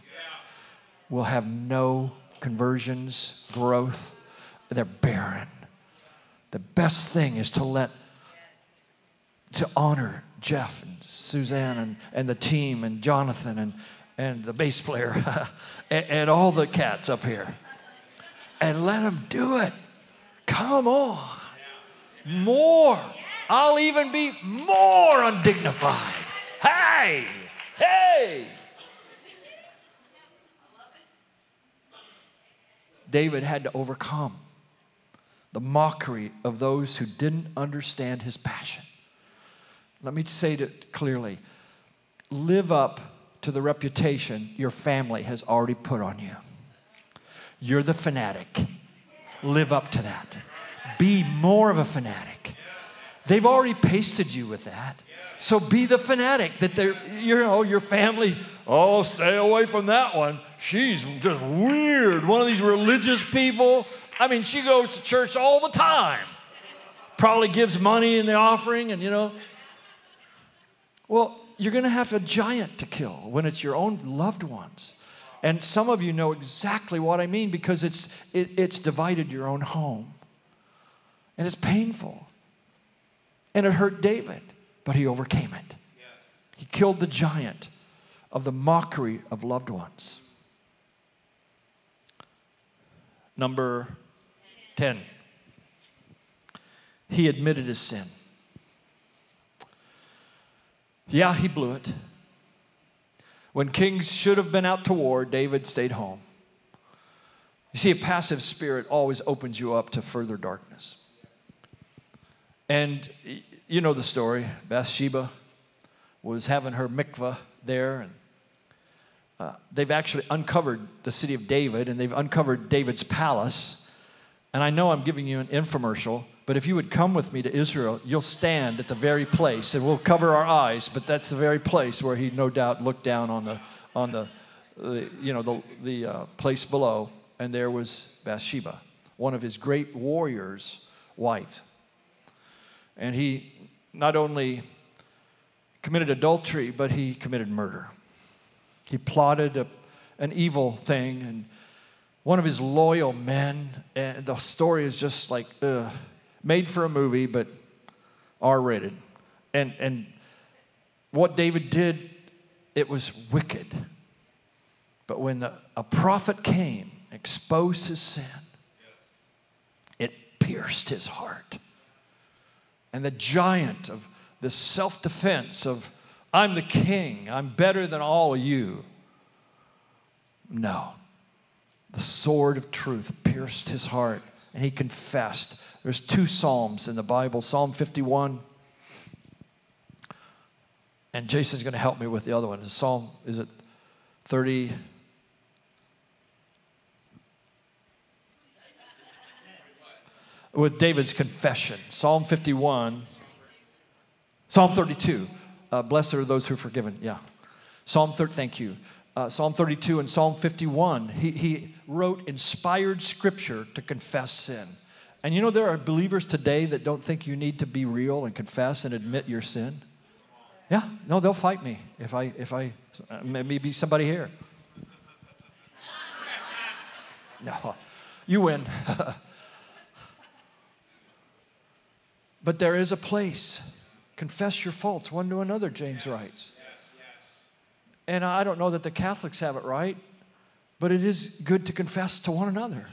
will have no conversions, growth. They're barren. The best thing is to let, to honor Jeff and Suzanne and, and the team and Jonathan and, and the bass player and, and all the cats up here and let them do it. Come on. More. I'll even be more undignified. Hey, hey. David had to overcome the mockery of those who didn't understand his passion. Let me say it clearly live up to the reputation your family has already put on you. You're the fanatic. Live up to that. Be more of a fanatic. They've already pasted you with that. So be the fanatic that they're, you know, your family, oh, stay away from that one. She's just weird. One of these religious people. I mean, she goes to church all the time. Probably gives money in the offering and, you know. Well, you're going to have a giant to kill when it's your own loved ones. And some of you know exactly what I mean because it's, it, it's divided your own home. And it's painful. And it hurt David, but he overcame it. He killed the giant of the mockery of loved ones. Number 10. He admitted his sin. Yeah, he blew it. When kings should have been out to war, David stayed home. You see, a passive spirit always opens you up to further darkness. And you know the story. Bathsheba was having her mikvah there, and uh, they've actually uncovered the city of David, and they've uncovered David's palace. And I know I'm giving you an infomercial, but if you would come with me to Israel, you'll stand at the very place, and we'll cover our eyes, but that's the very place where he no doubt looked down on the, on the, the you know, the, the uh, place below, and there was Bathsheba, one of his great warriors' wives. And he not only committed adultery, but he committed murder. He plotted a, an evil thing, and one of his loyal men, and the story is just like ugh, made for a movie, but R rated. And, and what David did, it was wicked. But when the, a prophet came, exposed his sin, it pierced his heart. And the giant of this self defense of, I'm the king, I'm better than all of you. No. The sword of truth pierced his heart, and he confessed. There's two Psalms in the Bible Psalm 51. And Jason's going to help me with the other one. The Psalm, is it 30? With David's confession. Psalm 51. Psalm 32. Uh, blessed are those who are forgiven. Yeah. Psalm 30, thank you. Uh, Psalm 32 and Psalm 51. He, he wrote inspired scripture to confess sin. And you know, there are believers today that don't think you need to be real and confess and admit your sin. Yeah, no, they'll fight me if I, if I, maybe somebody here. No, you win. but there is a place. Confess your faults one to another, James writes. And I don't know that the Catholics have it right, but it is good to confess to one another.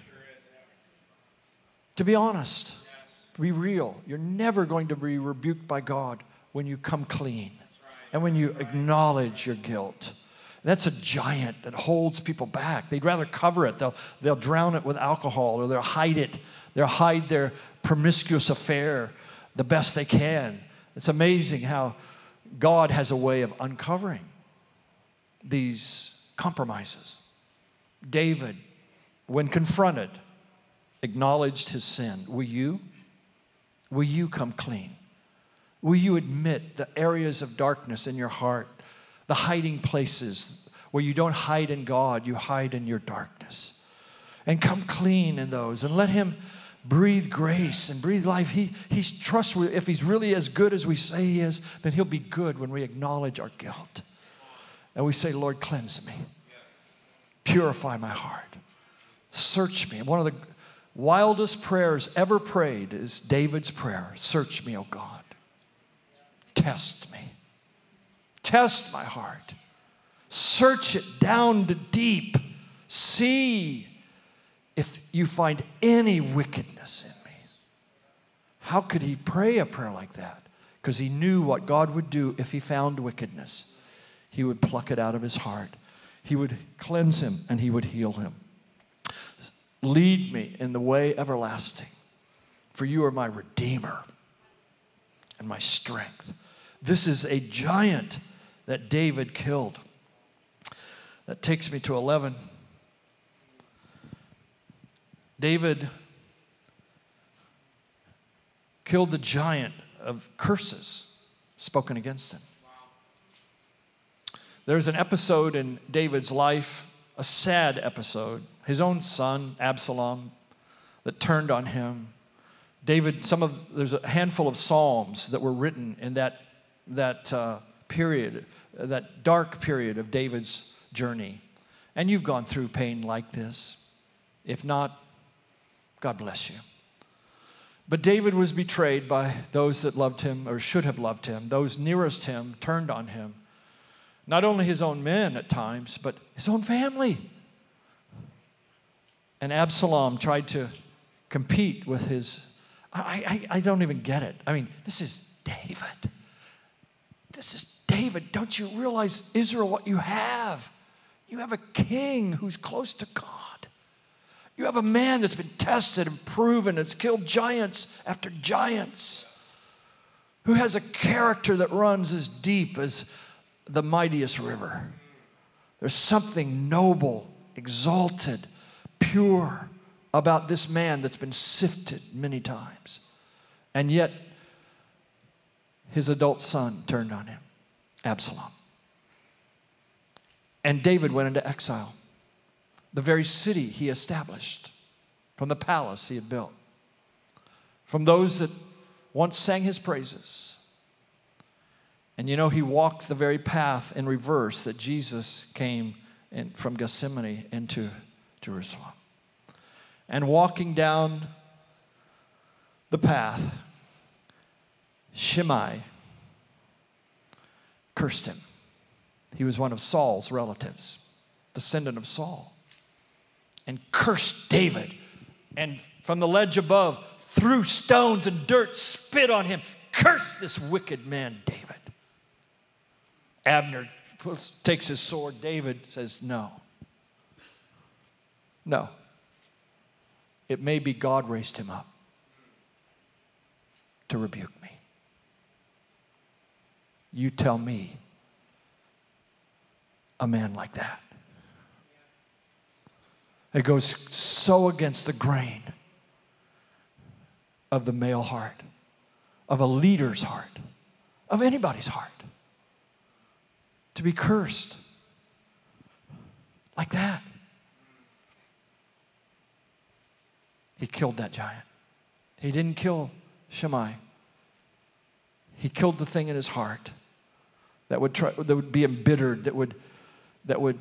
To be honest, be real. You're never going to be rebuked by God when you come clean and when you acknowledge your guilt. That's a giant that holds people back. They'd rather cover it. They'll, they'll drown it with alcohol or they'll hide it. They'll hide their promiscuous affair the best they can. It's amazing how God has a way of uncovering these compromises. David, when confronted, acknowledged his sin. Will you? Will you come clean? Will you admit the areas of darkness in your heart, the hiding places where you don't hide in God, you hide in your darkness? And come clean in those and let Him breathe grace and breathe life. He, he's trustworthy. If He's really as good as we say He is, then He'll be good when we acknowledge our guilt. And we say, Lord, cleanse me, purify my heart, search me. And one of the wildest prayers ever prayed is David's prayer Search me, O God. Test me. Test my heart. Search it down to deep. See if you find any wickedness in me. How could he pray a prayer like that? Because he knew what God would do if he found wickedness. He would pluck it out of his heart, he would cleanse him, and he would heal him. Lead me in the way everlasting, for you are my Redeemer and my strength. This is a giant that David killed. That takes me to 11. David killed the giant of curses spoken against him. There's an episode in David's life, a sad episode. His own son, Absalom, that turned on him. David, some of, there's a handful of Psalms that were written in that that uh, period, that dark period of David's journey. And you've gone through pain like this. If not, God bless you. But David was betrayed by those that loved him or should have loved him. Those nearest him turned on him. Not only his own men at times, but his own family. And Absalom tried to compete with his. I, I, I don't even get it. I mean, this is David. This is David. Don't you realize, Israel, what you have? You have a king who's close to God. You have a man that's been tested and proven, that's killed giants after giants, who has a character that runs as deep as the mightiest river. There's something noble, exalted, pure about this man that's been sifted many times. And yet, his adult son turned on him, Absalom. And David went into exile, the very city he established, from the palace he had built, from those that once sang his praises. And you know, he walked the very path in reverse that Jesus came in, from Gethsemane into Jerusalem. And walking down the path, Shimei cursed him. He was one of Saul's relatives, descendant of Saul, and cursed David. And from the ledge above, threw stones and dirt, spit on him, cursed this wicked man, David. Abner takes his sword. David says, No. No. It may be God raised him up to rebuke me. You tell me a man like that. It goes so against the grain of the male heart, of a leader's heart, of anybody's heart to be cursed like that. He killed that giant. He didn't kill Shimei. He killed the thing in his heart that would, try, that would be embittered, that would, that would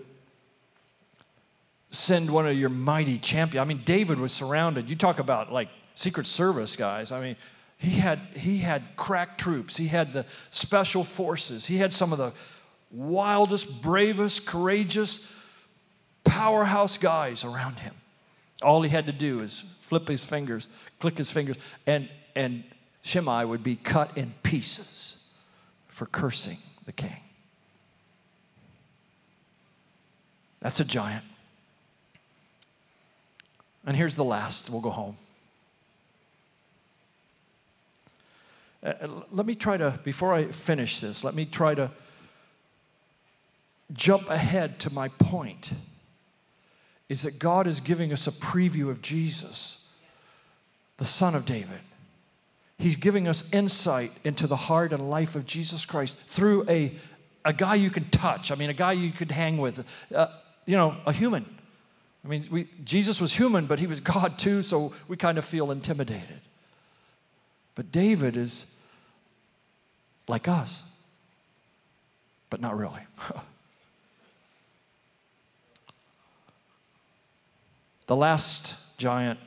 send one of your mighty champions. I mean, David was surrounded. You talk about like Secret Service guys. I mean, he had, he had crack troops, he had the special forces, he had some of the wildest, bravest, courageous, powerhouse guys around him. All he had to do is flip his fingers, click his fingers, and, and Shimei would be cut in pieces for cursing the king. That's a giant. And here's the last. We'll go home. Uh, let me try to, before I finish this, let me try to jump ahead to my point is that God is giving us a preview of Jesus, the Son of David. He's giving us insight into the heart and life of Jesus Christ through a, a guy you can touch. I mean, a guy you could hang with, uh, you know, a human. I mean, we, Jesus was human, but he was God too, so we kind of feel intimidated. But David is like us, but not really. The last giant,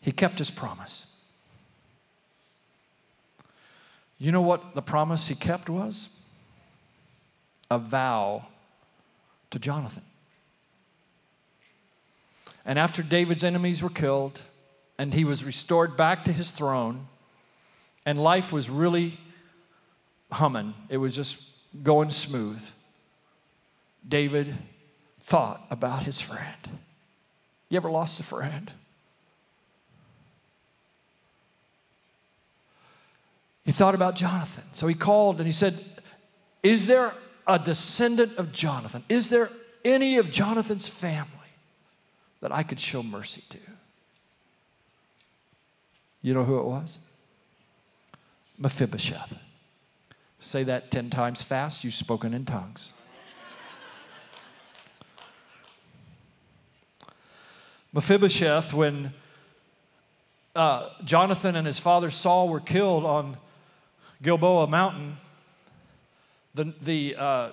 he kept his promise. You know what the promise he kept was? A vow to Jonathan. And after David's enemies were killed and he was restored back to his throne, and life was really humming, it was just going smooth, David thought about his friend. You ever lost a friend? He thought about Jonathan. So he called and he said, Is there a descendant of Jonathan? Is there any of Jonathan's family that I could show mercy to? You know who it was? Mephibosheth. Say that 10 times fast, you've spoken in tongues. Mephibosheth, when uh, Jonathan and his father Saul were killed on Gilboa Mountain, the, the, uh,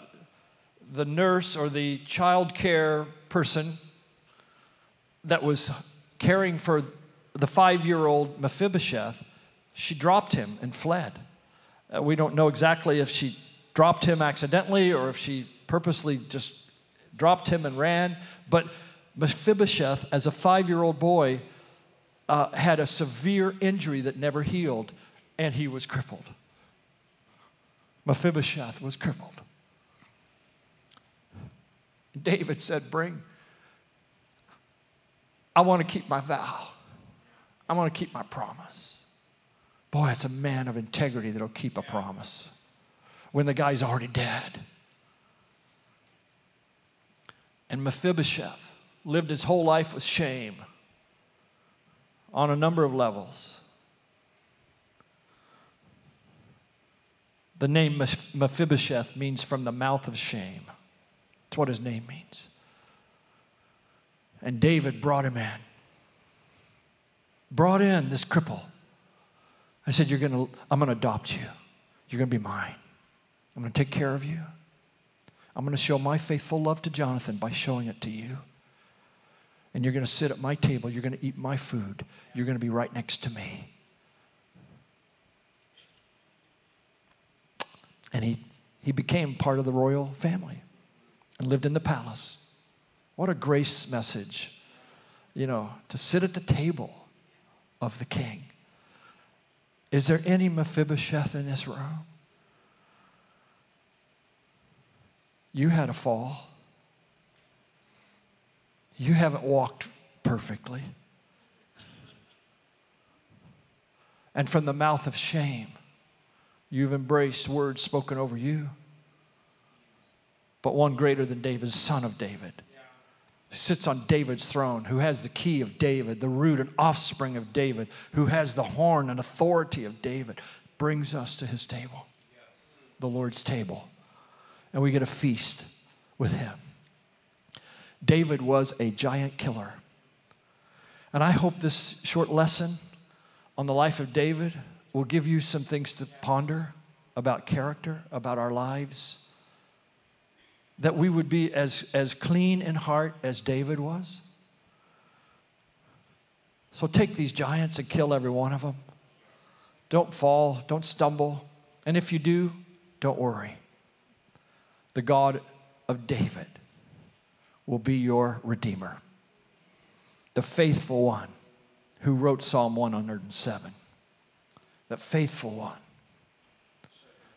the nurse or the child care person that was caring for the five year old Mephibosheth, she dropped him and fled. Uh, we don't know exactly if she dropped him accidentally or if she purposely just dropped him and ran, but Mephibosheth, as a five year old boy, uh, had a severe injury that never healed, and he was crippled. Mephibosheth was crippled. David said, Bring, I want to keep my vow, I want to keep my promise. Boy, it's a man of integrity that'll keep a promise when the guy's already dead. And Mephibosheth, lived his whole life with shame on a number of levels. The name Mephibosheth means from the mouth of shame. That's what his name means. And David brought him in, brought in this cripple. I said, You're gonna, I'm gonna adopt you. You're gonna be mine. I'm gonna take care of you. I'm gonna show my faithful love to Jonathan by showing it to you. And you're gonna sit at my table, you're gonna eat my food, you're gonna be right next to me. And he, he became part of the royal family and lived in the palace. What a grace message, you know, to sit at the table of the king. Is there any Mephibosheth in this room? You had a fall. You haven't walked perfectly. And from the mouth of shame, you've embraced words spoken over you. But one greater than David, son of David sits on David's throne, who has the key of David, the root and offspring of David, who has the horn and authority of David, brings us to his table, the Lord's table. And we get a feast with him. David was a giant killer. And I hope this short lesson on the life of David will give you some things to ponder about character, about our lives that we would be as, as clean in heart as David was? So take these giants and kill every one of them. Don't fall, don't stumble. And if you do, don't worry. The God of David will be your Redeemer, the faithful one who wrote Psalm 107, the faithful one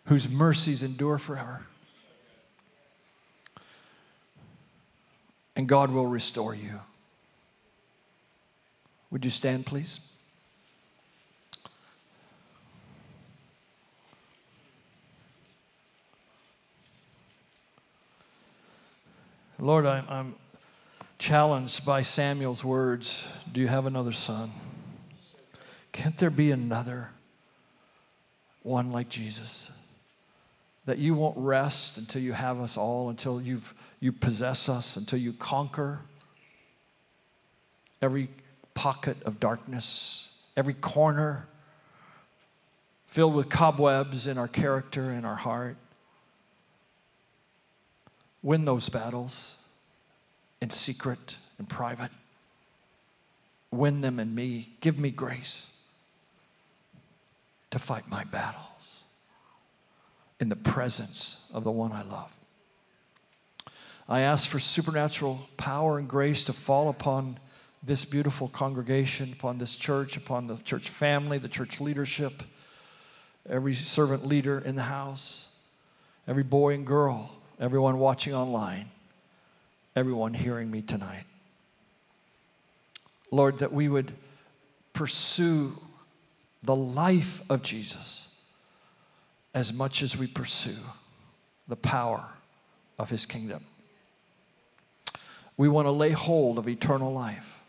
whose mercies endure forever. and God will restore you. Would you stand, please? Lord, I'm, I'm, challenged by Samuel's words Do you have another son? Can't there be another one like Jesus? That you won't rest until you have us all, until you've you possess us until you conquer every pocket of darkness, every corner filled with cobwebs in our character and our heart. Win those battles in secret and private. Win them in me. Give me grace to fight my battles in the presence of the one I love. I ask for supernatural power and grace to fall upon this beautiful congregation, upon this church, upon the church family, the church leadership, every servant leader in the house, every boy and girl, everyone watching online, everyone hearing me tonight. Lord, that we would pursue the life of Jesus as much as we pursue the power of his kingdom. We want to lay hold of eternal life.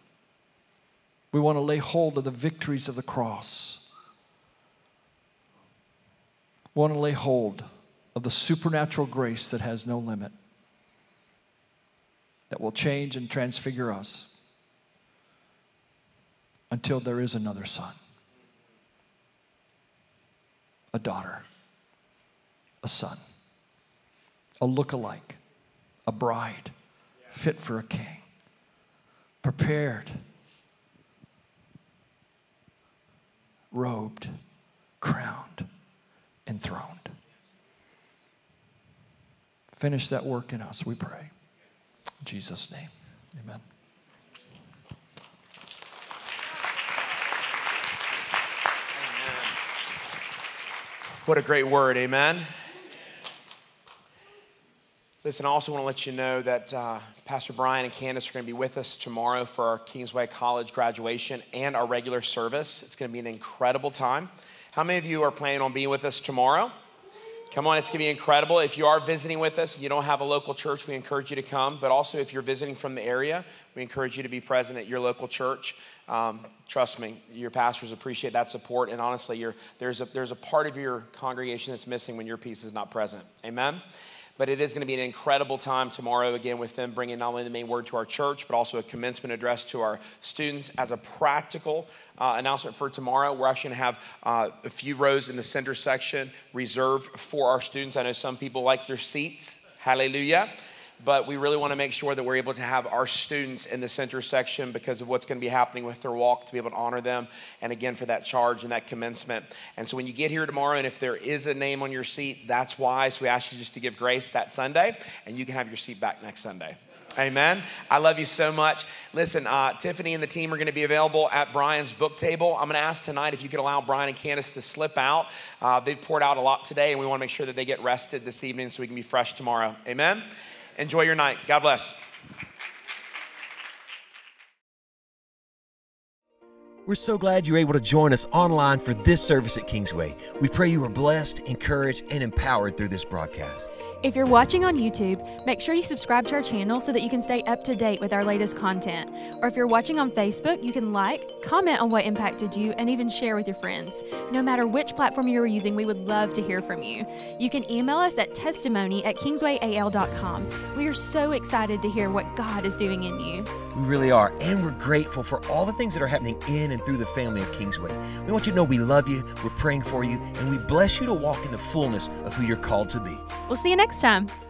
We want to lay hold of the victories of the cross. We want to lay hold of the supernatural grace that has no limit, that will change and transfigure us until there is another son, a daughter, a son, a look-alike, a bride fit for a king, prepared, robed, crowned, enthroned. Finish that work in us, we pray. In Jesus' name, amen. What a great word, amen. Listen, I also want to let you know that uh, Pastor Brian and Candice are going to be with us tomorrow for our Kingsway College graduation and our regular service. It's going to be an incredible time. How many of you are planning on being with us tomorrow? Come on, it's going to be incredible. If you are visiting with us, you don't have a local church, we encourage you to come. But also, if you're visiting from the area, we encourage you to be present at your local church. Um, trust me, your pastors appreciate that support. And honestly, there's, a, there's a part of your congregation that's missing when your piece is not present. Amen? But it is going to be an incredible time tomorrow, again, with them bringing not only the main word to our church, but also a commencement address to our students. As a practical uh, announcement for tomorrow, we're actually going to have uh, a few rows in the center section reserved for our students. I know some people like their seats. Hallelujah but we really want to make sure that we're able to have our students in the center section because of what's going to be happening with their walk to be able to honor them and again for that charge and that commencement and so when you get here tomorrow and if there is a name on your seat that's why so we ask you just to give grace that sunday and you can have your seat back next sunday Amen. I love you so much. Listen, uh, Tiffany and the team are going to be available at Brian's book table. I'm going to ask tonight if you could allow Brian and Candice to slip out. Uh, they've poured out a lot today, and we want to make sure that they get rested this evening so we can be fresh tomorrow. Amen. Enjoy your night. God bless. We're so glad you're able to join us online for this service at Kingsway. We pray you are blessed, encouraged, and empowered through this broadcast. If you're watching on YouTube, make sure you subscribe to our channel so that you can stay up to date with our latest content. Or if you're watching on Facebook, you can like, comment on what impacted you, and even share with your friends. No matter which platform you are using, we would love to hear from you. You can email us at testimony at kingswayal.com. We are so excited to hear what God is doing in you. We really are, and we're grateful for all the things that are happening in and through the family of Kingsway. We want you to know we love you, we're praying for you, and we bless you to walk in the fullness of who you're called to be. We'll see you next time.